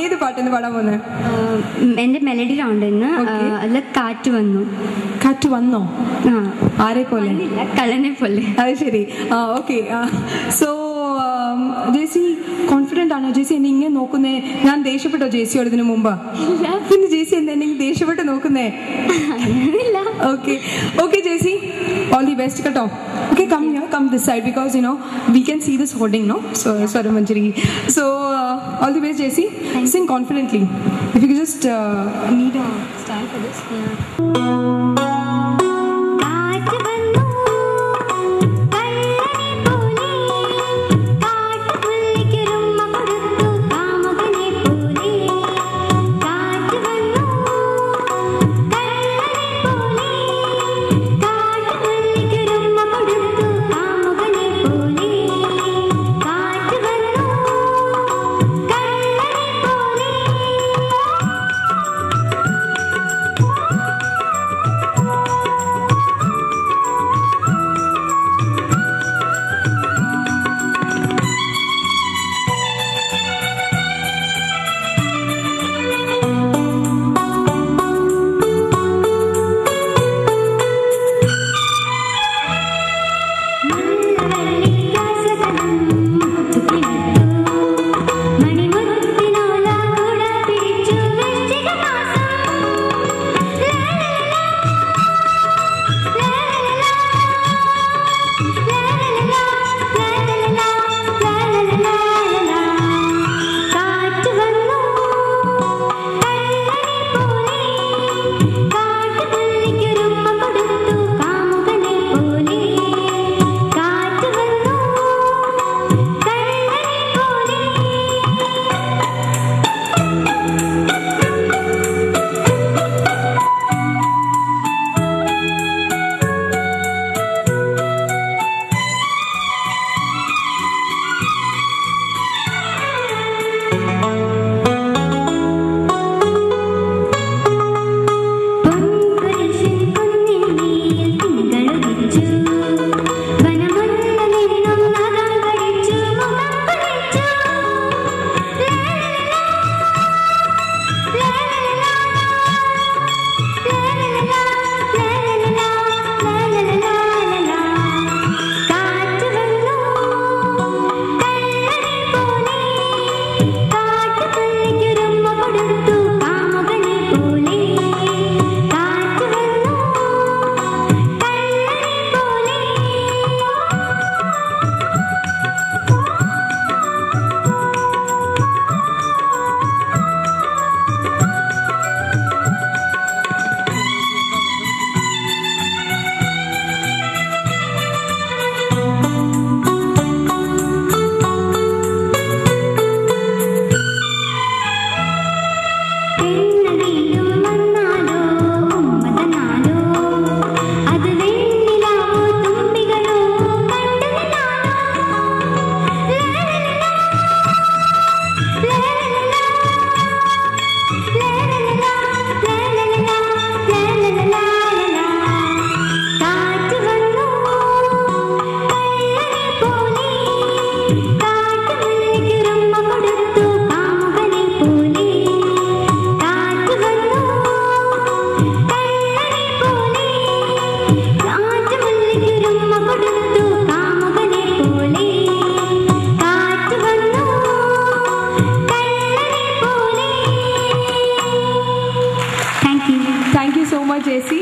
ഏത് പാട്ടെന്ന് പാടാൻ പോകുന്നത് എന്റെ മെലഡി റൗണ്ട് Okay. കാറ്റ് വന്നു. കാറ്റ് വന്നോ? ആരെ പോലെ? കള്ളനെ പോലെ. അത് ശരി. ഓക്കെ. സോ ജേസി കോൺഫിഡന്റ് ആണോ? ജേസി എന്നെ ഇങ്ങനെ നോക്കുന്നേ? ഞാൻ ദേഷ്യപ്പെട്ടോ ജേസിയോട് ഇതിനു മുമ്പ്? പിന്നെ ജേസി എന്താ എന്നെ ദേഷ്യപ്പെട്ട് നോക്കുന്നേ? Okay. Okay Jaycee. All the best കേട്ടോ. Okay come you come this side because you know we can see this hoarding no so Swaramanjari so uh, all the best, Jesse. Sing confidently. If you could just. Uh, need a stand for this. Yeah. പോലെ